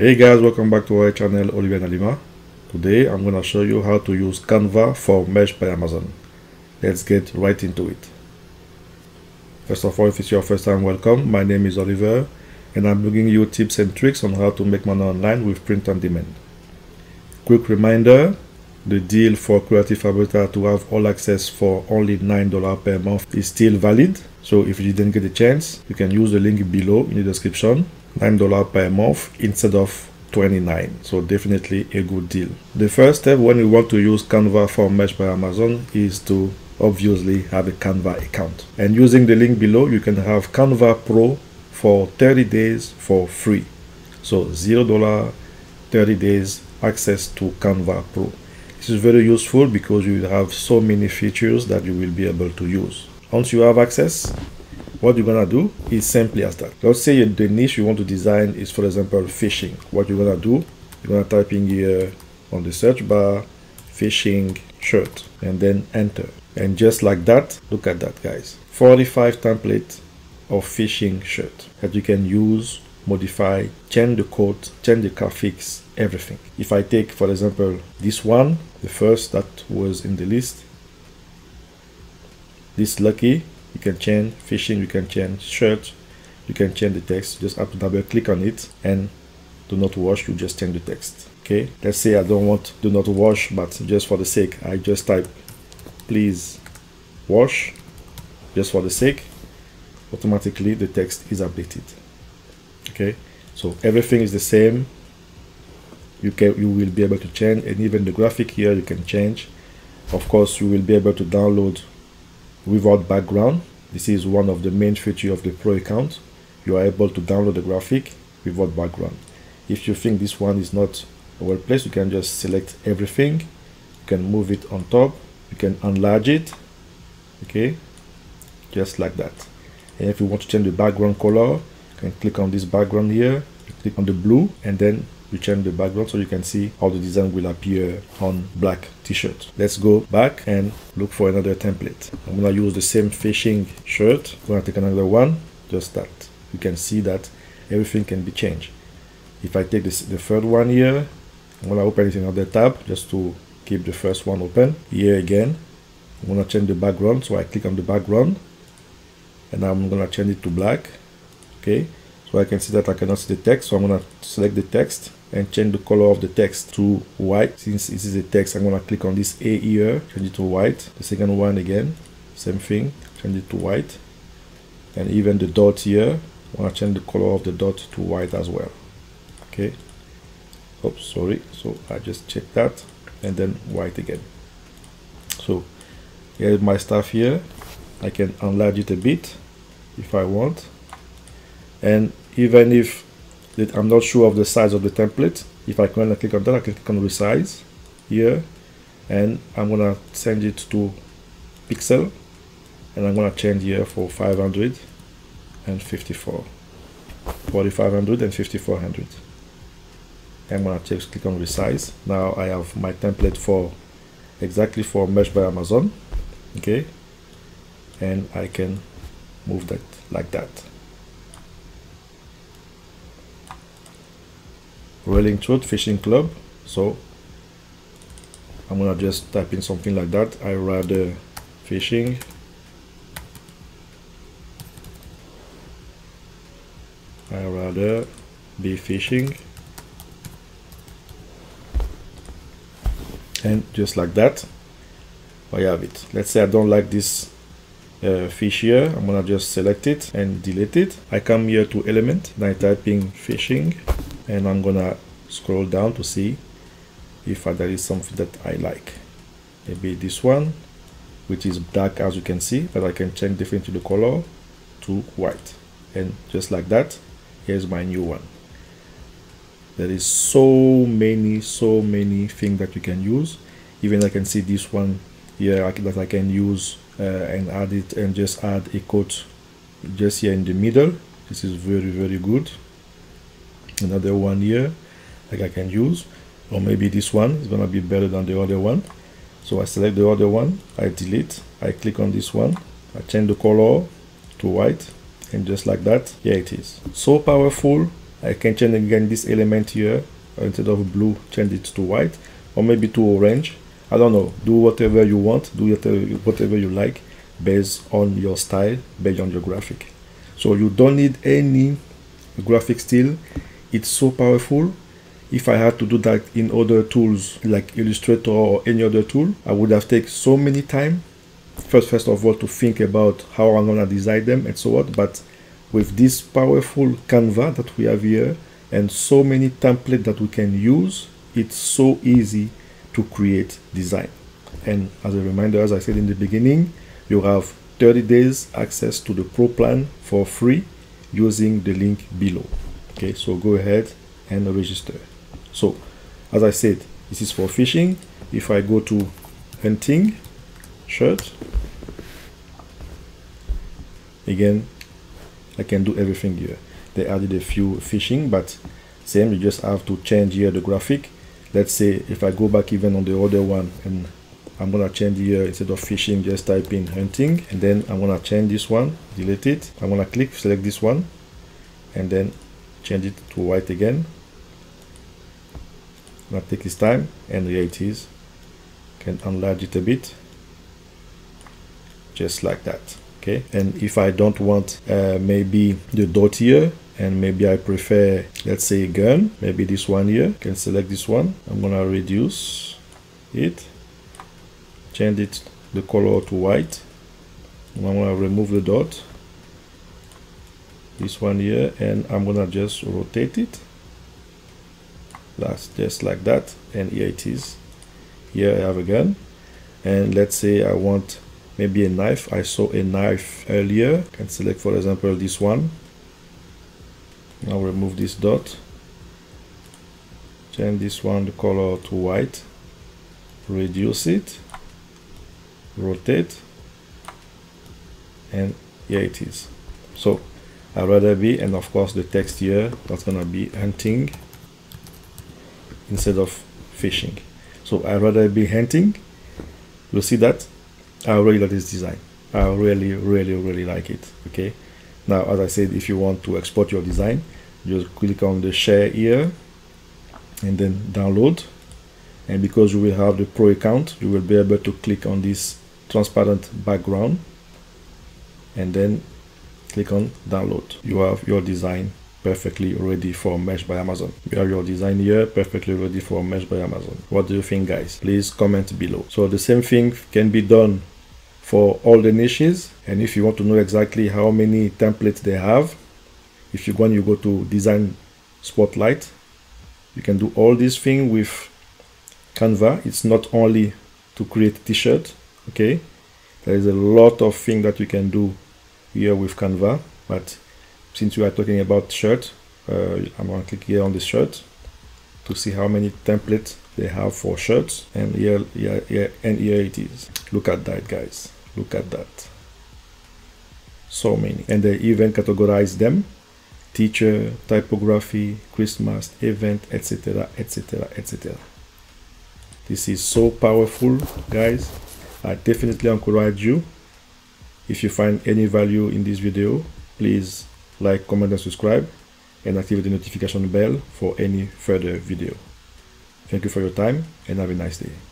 Hey guys, welcome back to our channel Olivier and Alima. Today I'm going to show you how to use Canva for Merch by Amazon. Let's get right into it. First of all, if it's your first time, welcome. My name is Olivier and I'm bringing you tips and tricks on how to make money online with print on demand. Quick reminder, the deal for Creative Fabrica to have all access for only $9 per month is still valid. So if you didn't get a chance, you can use the link below in the description $9 per month instead of 29 so definitely a good deal. The first step when you want to use canva for merch by amazon is to obviously have a canva account. And using the link below you can have canva pro for 30 days for free. So zero dollar 30 days access to canva pro. This is very useful because you have so many features that you will be able to use. Once you have access what you're gonna do is simply as that. Let's say the niche you want to design is for example fishing. What you're gonna do you're gonna type in here on the search bar fishing shirt and then enter. And just like that look at that guys. 45 template of fishing shirt that you can use modify change the code change the graphics everything. If i take for example this one the first that was in the list this lucky you can change fishing you can change shirt you can change the text. Just have to double click on it and do not wash you just change the text. Okay? Let's say i don't want do not wash but just for the sake i just type please wash just for the sake automatically the text is updated. Okay? So everything is the same. You can you will be able to change and even the graphic here you can change. Of course you will be able to download without background this is one of the main features of the pro account. You are able to download the graphic without background. If you think this one is not well placed you can just select everything. You can move it on top. You can enlarge it. Okay? Just like that. And if you want to change the background color you can click on this background here. Click on the blue and then you change the background so you can see how the design will appear on black t-shirt. Let's go back and look for another template. I'm gonna use the same fishing shirt. I'm gonna take another one. Just that. You can see that everything can be changed. If i take this the third one here i'm gonna open it in another tab just to keep the first one open. Here again i'm gonna change the background. So i click on the background and i'm gonna change it to black. Okay so I can see that I cannot see the text so I'm gonna select the text and change the color of the text to white. Since this is a text I'm gonna click on this A here change it to white. The second one again same thing change it to white. And even the dot here I want to change the color of the dot to white as well. Okay. Oops sorry. So I just check that and then white again. So here's my stuff here. I can enlarge it a bit if I want. And even if I'm not sure of the size of the template if I can click on that I can click on resize here and I'm gonna change it to pixel and I'm gonna change here for 554 4500 and 5400 I'm gonna just click on resize. Now I have my template for exactly for merch by Amazon okay? And I can move that like that Rolling Truth Fishing Club. So I'm gonna just type in something like that. I rather fishing. I rather be fishing. And just like that, I have it. Let's say I don't like this uh, fish here. I'm gonna just select it and delete it. I come here to element, and I type in fishing and I'm gonna scroll down to see if there is something that I like. Maybe this one which is dark as you can see but I can change differently the color to white. And just like that here's my new one. There is so many so many things that you can use. Even I can see this one here that I can use uh, and add it and just add a coat just here in the middle. This is very very good another one here like I can use. Or maybe this one is gonna be better than the other one. So I select the other one I delete I click on this one I change the color to white and just like that here it is. So powerful I can change again this element here instead of blue change it to white or maybe to orange. I don't know do whatever you want do whatever you like based on your style based on your graphic. So you don't need any graphic still it's so powerful. If I had to do that in other tools like Illustrator or any other tool I would have taken so many time. First first of all to think about how I'm gonna design them and so on but with this powerful Canva that we have here and so many templates that we can use it's so easy to create design. And as a reminder as I said in the beginning you have 30 days access to the pro plan for free using the link below okay so go ahead and register. So as I said this is for fishing. If I go to hunting shirt again I can do everything here. They added a few fishing but same you just have to change here the graphic. Let's say if I go back even on the other one and I'm gonna change here instead of fishing just type in hunting and then I'm gonna change this one delete it. I'm gonna click select this one and then change it to white again. I'm take this time and here it is can enlarge it a bit. Just like that okay? And if I don't want uh, maybe the dot here and maybe I prefer let's say gun maybe this one here. Can select this one. I'm gonna reduce it. Change it the color to white. And I'm gonna remove the dot this one here and I'm gonna just rotate it. That's just like that and here it is. Here I have a gun and let's say I want maybe a knife. I saw a knife earlier. Can select for example this one. Now remove this dot. Change this one the color to white. Reduce it. Rotate. And here it is. So I'd rather be and of course the text here that's gonna be hunting instead of fishing so I'd rather be hunting you'll see that I really like this design. I really, really, really like it. Okay. Now, as I said, if you want to export your design, just click on the share here and then download. And because you will have the pro account, you will be able to click on this transparent background and then click on download. You have your design perfectly ready for Merch by Amazon. You have your design here perfectly ready for Merch by Amazon. What do you think guys? Please comment below. So the same thing can be done for all the niches and if you want to know exactly how many templates they have if you and you go to design spotlight you can do all these things with canva it's not only to create t-shirt okay there is a lot of things that you can do here with canva but since we are talking about shirt uh, i'm going to click here on this shirt to see how many templates they have for shirts and here, here, here and here it is. Look at that guys. Look at that. So many. And they even categorize them. Teacher typography christmas event etc etc etc this is so powerful guys. I definitely encourage you if you find any value in this video please like comment and subscribe and activate the notification bell for any further video. Thank you for your time and have a nice day